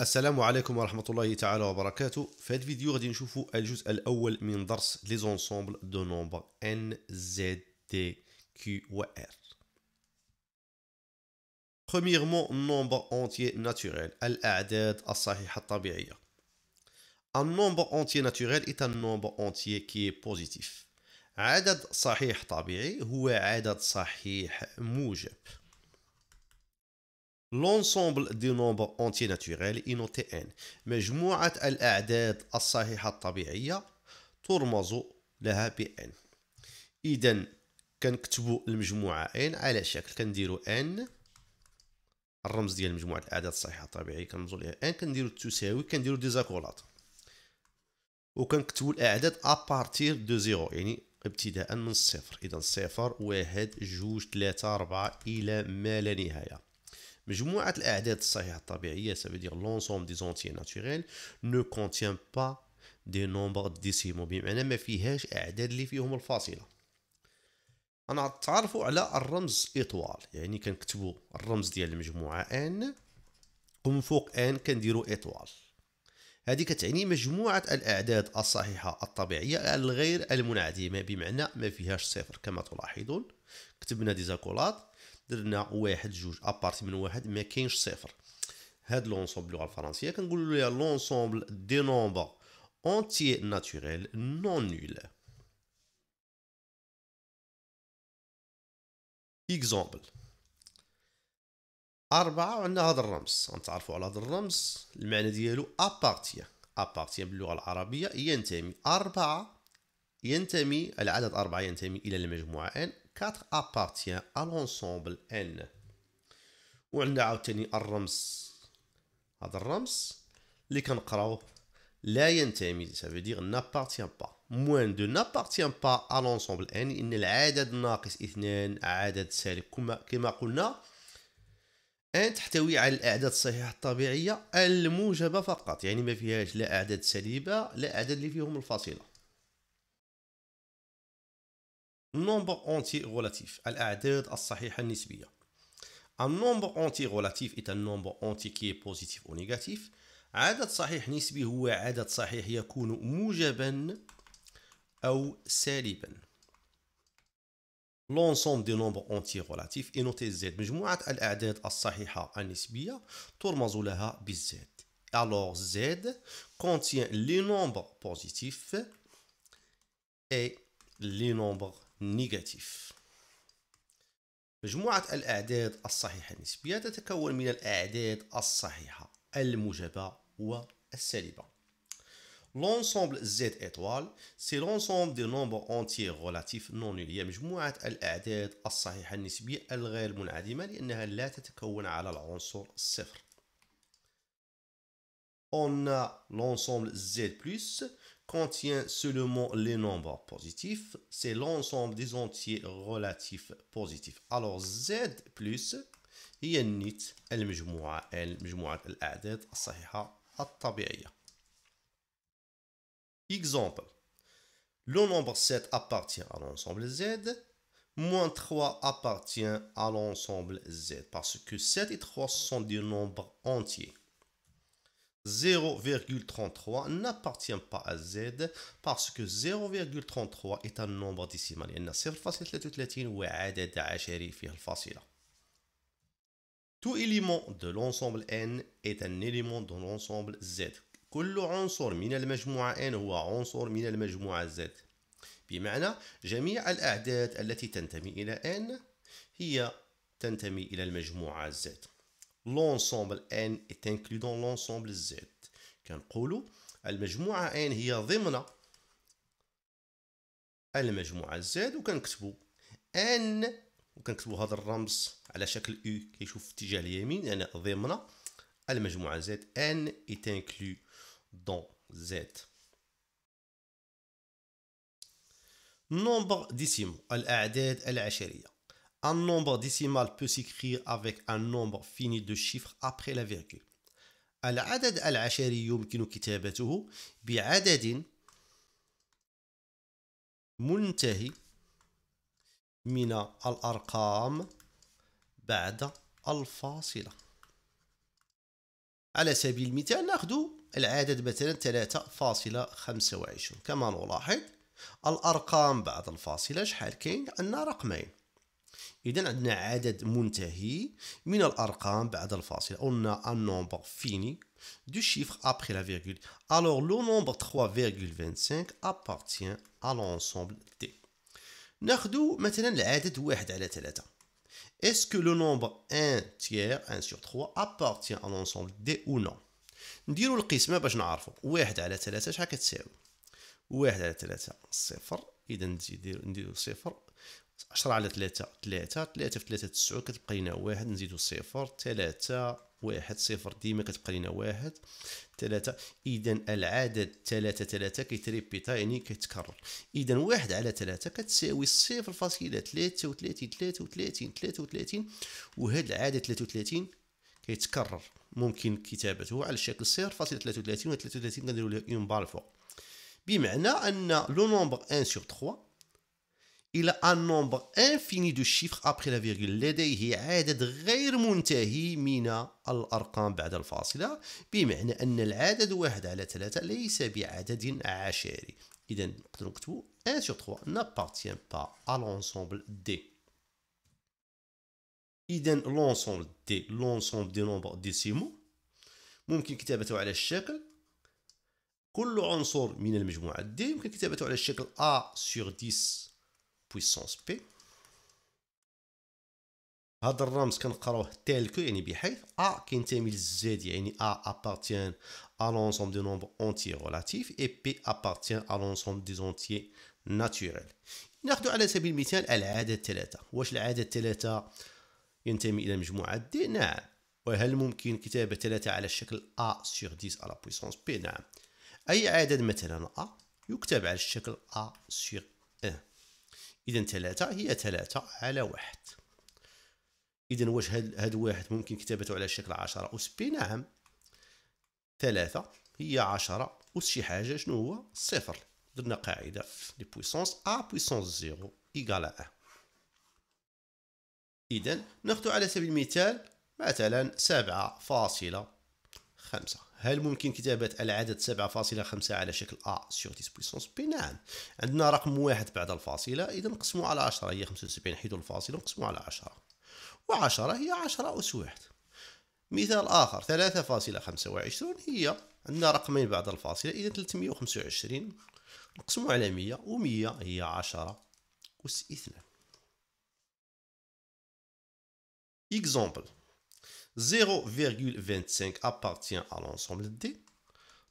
السلام عليكم ورحمة الله تعالى وبركاته في هذا الفيديو غادي نشوفوا الجزء الأول من درس les ensembles de nombres n z d q و r Premièrement, nombre entier naturel, الأعداد الصحيحة الطبيعية. Un nombre entier naturel est un nombre entier qui est positif. عدد صحيح طبيعي هو عدد صحيح موجب. L'ensemble des nombres entiers naturels noté n. مجموعة الأعداد الصحيحة الطبيعية ترمز لها ب n. إذا كنكتبوا المجموعة n على شكل كنديروا n الرمز ديال مجموعة الأعداد الصحيحة الطبيعية كنرمزوا لها n كنديروا تساوي كنديروا des accolades وكنكتبوا الأعداد à partir de zéro يعني ابتداء من الصفر إذا صفر واحد جوج ثلاثة أربعة إلى ما لا نهاية مجموعة الأعداد الصحيحة الطبيعية ça veut dire l'ensemble des entiers naturels ne contient pas des بمعنى ما فيهاش أعداد اللي فيهم الفاصلة. أنا تعرفوا على الرمز إطوال. يعني كنكتبوا الرمز ديال المجموعة n ومن فوق n كنديروا إطوال. هذه كتعني مجموعة الأعداد الصحيحة الطبيعية الغير المنعدمة. بمعنى ما فيهاش صفر كما تلاحظون. كتبنا des accolades درنا واحد جوج à partir من واحد ما كاينش صفر. هاد l'ensemble باللغة الفرنسية كنقولوا ليها l'ensemble des nombres entiers naturels non nuls exemple أربعة وعندنا هذا الرمز نتعرفوا على هذا الرمز المعنى ديالو appartient appartient باللغة العربية ينتمي أربعة ينتمي العدد أربعة ينتمي إلى المجموعة n 4 appartient à l'ensemble n. وعندنا عاوتاني الرمز. هذا الرمز اللي كنقراوه لا ينتمي ça veut dire n'appartient pas. Moins de n'appartient pas à l'ensemble إن العدد ناقص اثنان عدد سالب. كما كما قلنا ان تحتوي على الأعداد الصحيحة الطبيعية الموجبة فقط. يعني ما فيهاش لا أعداد سالبة لا أعداد اللي فيهم الفاصله nombre entier relatif الاعداد الصحيحه النسبيه un nombre entier relatif est un nombre entier qui est positif ou négatif عدد صحيح نسبي هو عدد صحيح يكون موجبا أو سالبا l'ensemble des nombres entiers relatifs est noté z مجموعه الاعداد الصحيحه النسبيه ترمز لها بال z alors z contient les nombres positifs et les nombres négatifs مجموعة الأعداد الصحيحة النسبية تتكون من الأعداد الصحيحة الموجبة والسالبة L'ensemble Z étoile, l'ensemble des nombres entiers relatifs non nuls. هي مجموعة الأعداد الصحيحة النسبية الغير منعدمة لأنها لا تتكون على العنصر الصفر. On a l'ensemble Z+, contient seulement les nombres positifs, c'est l'ensemble des entiers relatifs positifs. Alors Z plus هي النت المجموعة المجموعة الأعداد الصحيحة الطبيعية. Exemple. Le nombre 7 appartient à l'ensemble Z, moins 3 appartient à l'ensemble Z, parce que 7 et 3 sont des nombres entiers. 0,33 n'appartient pas à Z parce que 0,33 est un nombre décimal لأن 0.33 هو عدد عشري فيه الفاصلة. Tout élément de l'ensemble n est un élément de l'ensemble Z. كل عنصر من المجموعة n هو عنصر من المجموعة Z. بمعنى جميع الأعداد التي تنتمي إلى n هي تنتمي إلى المجموعة Z. l'ensemble n est inclus dans l'ensemble z. كنقولوا المجموعة n هي ضمن المجموعة z وكنكتبوا n وكنكتبوا هذا الرمز على شكل u كيشوف في اتجاه اليمين يعني ضمن المجموعة z. N est inclus dans z. Nombre décimaux. الأعداد العشرية. Un nombre décimal peut s'écrire avec un nombre fini de chiffres après la virgule. العدد العشري يمكن كتابته بعدد منتهي من الأرقام بعد الفاصلة. على سبيل المثال نأخذ العدد مثلا 3.25 كما نلاحظ الأرقام بعد الفاصلة شحال كاين؟ عندنا رقمين. اذا عندنا عدد منتهي من الأرقام بعد الفاصله قلنا ان نومبر فيني du chiffre après la virgule. Alors le nombre 3,25 appartient à l'ensemble D. ناخذ مثلا العدد 1 على 3 Est-ce que le nombre 1 tiers 1 sur 3 appartient à l'ensemble D ou non? نديرو القسمة باش نعرفو. 1 على 3 شحال كتساوي؟ 1 على 3 صفر. اذا نزيد نديرو صفر 10 على 3 3 3 في 3 9 كتبقى لنا 1 نزيدو صفر 3 واحد صفر ديما كتبقى لينا واحد ثلاثة إذا العدد ثلاثة ثلاثة كيتريبيتا يعني كيتكرر. إذا واحد على ثلاثة كتساوي صفر فاصلة ثلاثة وثلاثين ثلاثة وثلاثين ثلاثة وثلاثين وهاد العدد ثلاثة وثلاثين كيتكرر. ممكن كتابته على الشكل صفر فاصلة ثلاثة وثلاثين و ثلاثة وثلاثين كنديرو لها une barre الفوق بمعنى أن le nombre un sur 3 a un nombre infini de chiffres après la virgule لديه عدد غير منتهي من الأرقام بعد الفاصلة بمعنى أن العدد واحد على ثلاثة ليس بعدد عشري. إذا نقدر نكتبو 1 sur 3 n'appartient pas à l'ensemble D. إذا l'ensemble D l'ensemble des nombres décimaux. ممكن كتابته على الشكل. كل عنصر من المجموعة D يمكن كتابته على الشكل A sur 10 puissance P. هذا الرمز كنقراوه تيل كو يعني بحيث A كينتمي للزاد يعني A appartient à l'ensemble des nombres entiers relatifs et P appartient à l'ensemble des entiers naturels. ناخذ على سبيل المثال العدد ثلاثة واش العدد ثلاثة ينتمي إلى مجموعة دي نعم. وهل ممكن كتابة ثلاثة على الشكل A sur 10 à la puissance P نعم. أي عدد مثلا A يكتب على الشكل A sur 1 اذا ثلاثة هي ثلاثة على واحد. اذا واش هاد هاد واحد ممكن كتابته على شكل عشرة أس بي؟ نعم. ثلاثة هي عشرة أس شي حاجة شنو هو؟ صفر. درنا قاعدة في les puissances a puissance zéro égale à. إذا ناخدو على سبيل المثال مثلا سبعة فاصلة خمسة. هل ممكن كتابة العدد 7.5 على شكل A sur 10 puissance P؟ نعم. عندنا رقم واحد بعد الفاصلة. إذا نقسمو على 10 هي 75 حيدو الفاصلة. نقسمو على 10 و10 هي 10 أس واحد. مثال آخر. 3.25 هي عندنا رقمين بعد الفاصلة. إذا 325 نقسمو على 100 و100 هي 10 أس 2 Exemple 0,25 appartient à l'ensemble D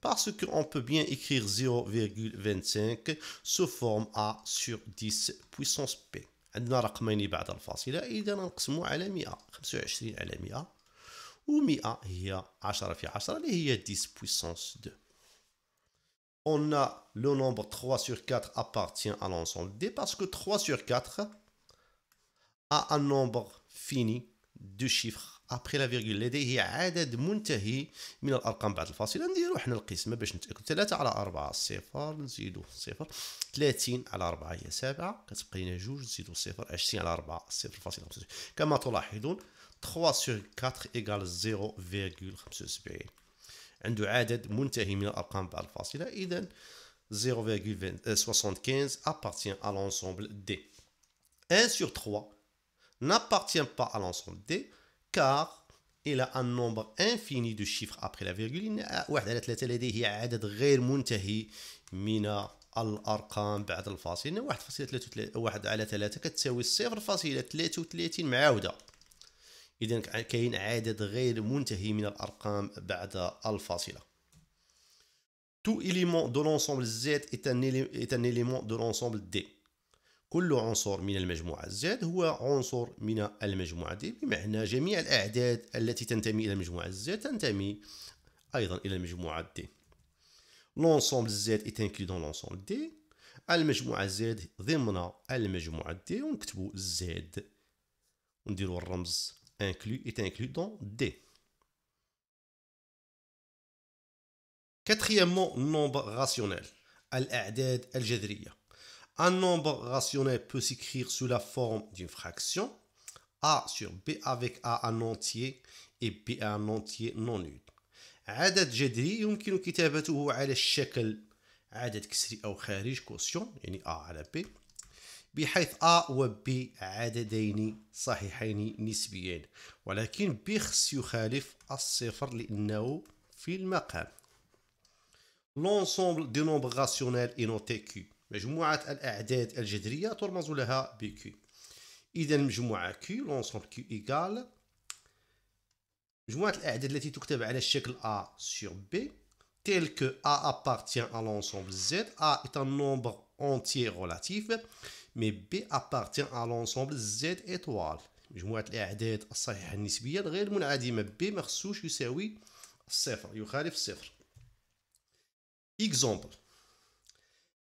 parce qu'on peut bien écrire 0,25 sous forme A sur 10 puissance P عندنا رقمين بعد الفاصلة إذا نقسمو على 100 25 على 100 و 100 هي 10 في 10 اللي هي 10 puissance 2 On a le nombre 3 sur 4 appartient à l'ensemble D parce que 3 sur 4 a un nombre fini de chiffres ابخي لا فيرغول لديه عدد منتهي من الأرقام بعد الفاصله نديرو حنا القسمة باش نتاكد 3 على 4 صفر نزيدو صفر. 30 على 4 هي 7 كتبقى لنا جوج نزيدو صفر. 20 على 4 صفر فاصلة كما تلاحظون 3 سور 4 ايكال 0.75 عنده عدد منتهي من الأرقام بعد الفاصله اذا 0,75 appartient à l'ensemble D. 1 sur 3 n'appartient pas à l'ensemble D. car a un nombre infini de chiffres après la virgule. واحد على ثلاثة لديه عدد غير منتهي من الأرقام بعد الفاصل. فاصلة ثلاثة واحد على ثلاثة كتساوي صفر فاصلة ثلاثة وثلاثين معاودة إذا كاين عدد غير منتهي من الأرقام بعد الفاصلة. Tout élément de l'ensemble Z est un, est un élément de l'ensemble D. كل عنصر من المجموعة Z هو عنصر من المجموعة D. بمعنى جميع الأعداد التي تنتمي إلى المجموعة Z تنتمي أيضا إلى المجموعة D. L'ensemble Z est inclus dans l'ensemble D. المجموعة Z ضمن المجموعة D. ونكتبو Z. ونديرو الرمز inclus est inclus dans D. Quatrièmement, nombre rationnel. الأعداد الجذرية. Un nombre rationnel peut s'écrire sous la forme d'une fraction A sur B avec A en entier et B un entier non nul. عدد جذري يمكن كتابته على الشكل عدد كسري أو خارج كوسيون يعني A على B بحيث A و B عددين صحيحين نسبيين ولكن B خص يخالف الصفر لأنه في المقام l'ensemble des nombres rationnels est noté Q مجموعة الأعداد الجذرية ترمز لها ب Q. إذا مجموعة Q l'ensemble Q égale مجموعة الأعداد التي تكتب على الشكل A sur B tel que A appartient à l'ensemble Z. A est un nombre entier relatif mais B appartient à l'ensemble Z étoile. مجموعة الأعداد الصحيحة النسبية الغير منعدمة B ما خصوش يساوي الصفر يخالف الصفر Exemple.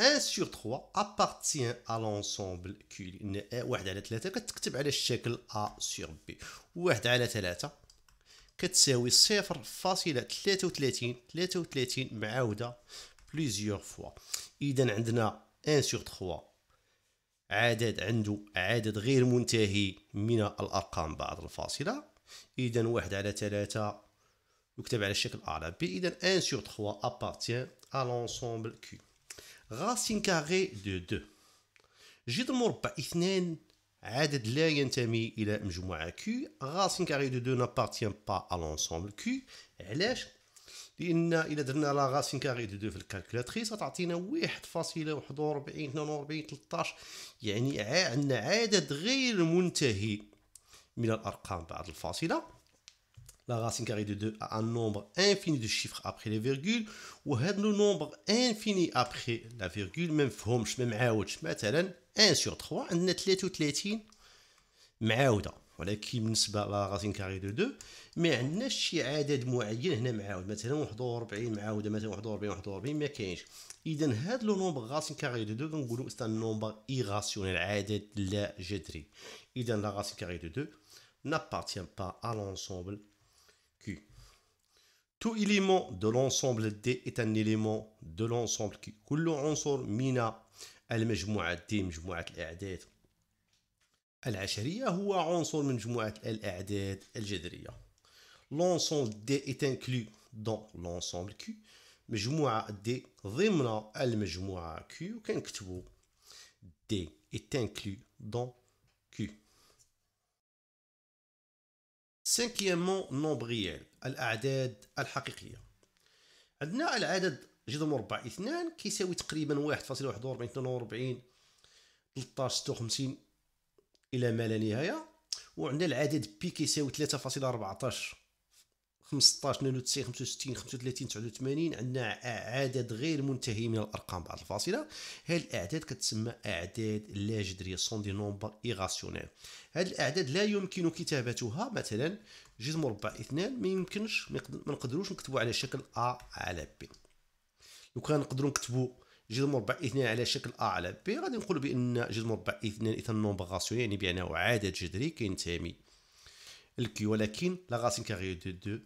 1 sur 3 appartient à l'ensemble Q لأن واحد على ثلاثة. كتكتب على الشكل A sur B. واحد على ثلاثة. كتساوي صفر فاصلة ثلاثة وثلاثين ثلاثة وثلاثين معاودة بليزيور فوا إذا عندنا 1 sur 3 عدد عنده عدد غير منتهي من الأرقام بعد الفاصلة. إذا واحد على ثلاثة. يكتب على الشكل A على B. إذا 1 sur 3 appartient à l'ensemble Q racine carrée de 2 جذر مربع اثنان عدد لا ينتمي إلى مجموعة racine carrée de 2 n'appartient pas à l'ensemble Q. علاش؟ لأن إلى درنا la racine carrée de deux في ال calculatrice غتعطينا واحد فاصلة واحد وربعين اثنان وربعين تلطاش. يعني عندنا عدد غير منتهي من الأرقام بعد الفاصلة. La racine carrée de 2 a un nombre infini de chiffres après les virgules وهذا le nombre infini après la virgule ما مفهومش ما معاودش مثلا 1 sur 3 عندنا 33 معاوده ولكن بالنسبة la racine carrée de 2 ما عندناش شي عدد معين هنا معاود مثلا 41 معاوده مثلا 41 41 ما كاينش اذا هذا le nombre racine carrée de 2 كنقولوا c'est un nombre irrationnel عدد لا جذري اذا la racine carrée de 2 n'appartient pas à l'ensemble Tout élément de l'ensemble D est un élément de l'ensemble Q. كل عنصر من المجموعة D مجموعة الأعداد العشرية هو عنصر من مجموعة الأعداد الجذرية. L'ensemble D est inclus dans l'ensemble Q. مجموعة D ضمن المجموعة Q وكنكتبو D est inclus dans Cinquièmement, nombriel الأعداد الحقيقية عندنا العدد جذر مربع اثنان كيساوي تقريبا واحد فاصلة واحد وربعين اثنان وربعين تلطاش ستة وخمسين إلى ما لا نهاية وعندنا العدد pi كيساوي ثلاثة فاصلة ربعطاش 15 92 65 35 89 عندنا عدد غير منتهي من الأرقام بعد الفاصلة. هذه الأعداد كتسمى أعداد لا جذريه sont des nombres irrationnels هذه الأعداد لا يمكن كتابتها مثلا جذر مربع إثنان ما يمكنش ما نقدروش نكتبوا على شكل A على B لو كان نقدروا نكتبوا جذر مربع إثنان على شكل A على B غادي نقولوا بأن جذر مربع إثنان اذا nombre rationnel يعني بأنه عدد جذري كينتمي ل Q ولكن la racine carrée de deux.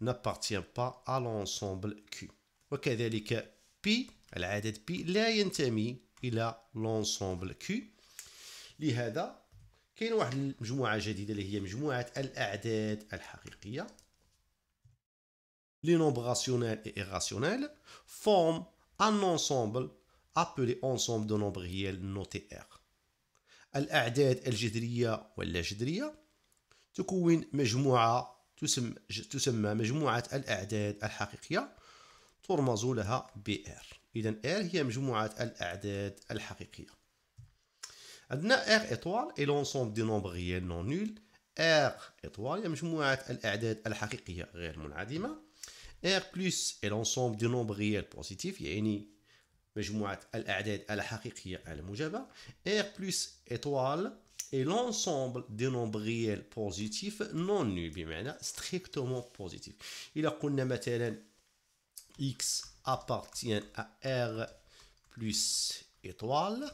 n'appartient pas à l'ensemble Q وكذلك P العدد P لا ينتمي إلى l'ensemble Q لهذا كاين واحد المجموعة جديدة اللي هي مجموعة الأعداد الحقيقية les nombres rationnels et irrationnels forment un ensemble appelé ensemble de nombres réels noté R الأعداد الجذرية واللاجذرية تكون مجموعة تسمى, تسمى مجموعة الأعداد الحقيقية. ترمز لها ب R. إذا R هي مجموعة الأعداد الحقيقية. عندنا R étoile et l'ensemble des nombres réels non nuls. R étoile هي مجموعة الأعداد الحقيقية غير منعدمة. R plus est l'ensemble des nombres réels positifs يعني مجموعة الأعداد الحقيقية الموجبة. R plus étoile et l'ensemble des nombres réels positifs non nuls بمعنى strictement positif إلا قلنا مثلا x appartient à r plus étoile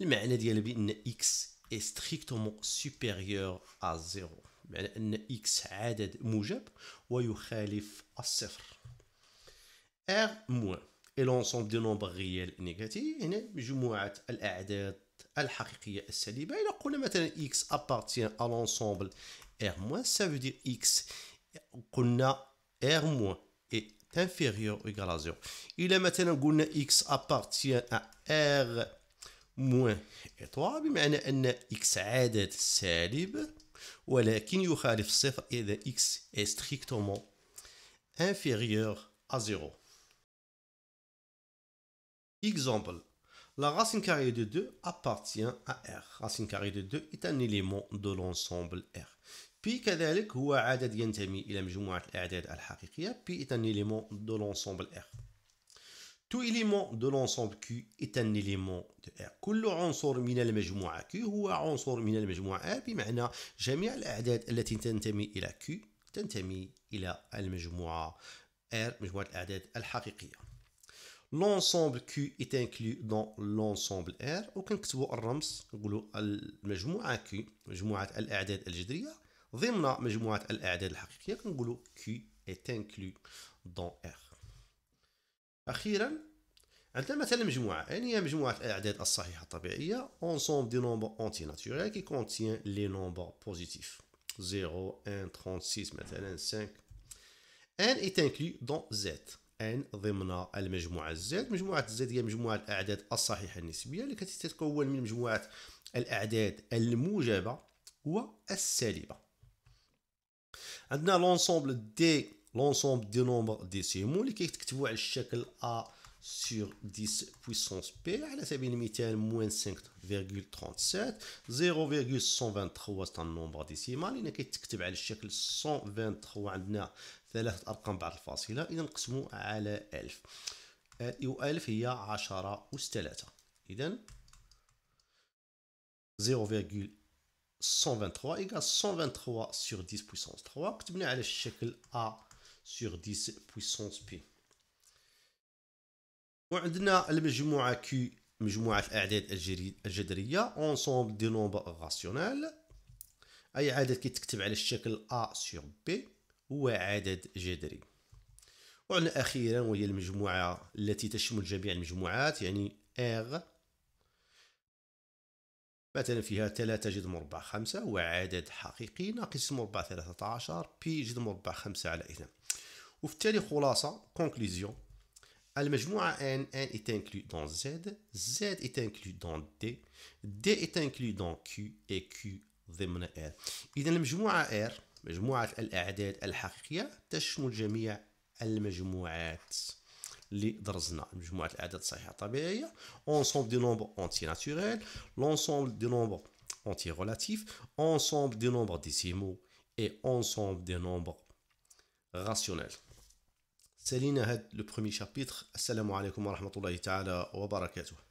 المعنى ديال بأن x est strictement supérieur à 0 بمعنى أن x عدد موجب ويخالف الصفر r moins et l'ensemble des nombres réels négatifs هنا مجموعة الأعداد الحقيقية السالبة إذا قلنا مثلا x appartient à l'ensemble r moins ça veut dire x قلنا r moins est inférieur ou égal à 0 إلا مثلا قلنا x appartient à r moins étoile بمعنى أن x عدد سالب ولكن يخالف الصفر إذا x est strictement inférieur à 0 Exemple, La racine carrée de 2 appartient à R. Racine carrée de 2 est un élément de l'ensemble R. P كذلك هو عدد ينتمي إلى مجموعة الأعداد الحقيقية. P est un élément de l'ensemble R. Tout élément de l'ensemble Q est un élément de R. كل عنصر من المجموعة Q هو عنصر من المجموعة R بمعنى جميع الأعداد التي تنتمي إلى Q تنتمي إلى المجموعة R مجموعة الأعداد الحقيقية. L'ensemble Q est inclus dans l'ensemble R. وكنكتبوا الرمز نقولوا المجموعة Q مجموعة الأعداد الجذرية ضمن مجموعة الأعداد الحقيقية كنقولوا Q est inclus dans R. أخيرا عندنا مثلا مجموعة يعني هي مجموعة الأعداد الصحيحة الطبيعية. Ensemble des nombres antinaturels qui contient les nombres positifs. 0, 1, 36 مثلا 5 N est inclus dans Z. n ضمن المجموعة Z مجموعة Z هي مجموعة الأعداد الصحيحة النسبية التي تتكون من مجموعة الأعداد الموجبة والسالبة عندنا l'ensemble des l'ensemble des nombres décimaux اللي كيتكتبوا على الشكل A sur 10 puissance P على سبيل المثال moins 5.37 0.123 c'est un nombre décimal. لأن كيتكتب على الشكل 123 عندنا ثلاثة أرقام بعد الفاصلة. إذا نقسمو على ألف. و ألف هي عشرة أس ثلاثة إذا 0.123 égale 123 sur 10 puissance 3 كتبنا على الشكل A sur 10 puissance P وعندنا المجموعة Q مجموعة الأعداد الجذرية ensemble des nombres rationnels أي عدد كيتكتب على الشكل A sur B. هو عدد جذري. وعندنا أخيرا وهي المجموعة التي تشمل جميع المجموعات يعني R. مثلا فيها 3 جذر مربع 5 هو عدد حقيقي ناقص مربع 13 بي جذر مربع 5 على 2 وفي التالي خلاصة conclusion. المجموعة N, N est inclus dans Z, Z est inclus dans D, D est inclus dans Q et Q ضمن R. إذا المجموعة R مجموعة الأعداد الحقيقية تشمل جميع المجموعات اللي درسنا. مجموعة الأعداد الصحيحة الطبيعية ensemble des nombres antinaturels l'ensemble des nombres antirelatifs ensemble des nombres décimaux et ensemble des nombres rationnels. سالينا هذا لو بروميي شابيتر السلام عليكم ورحمة الله تعالى وبركاته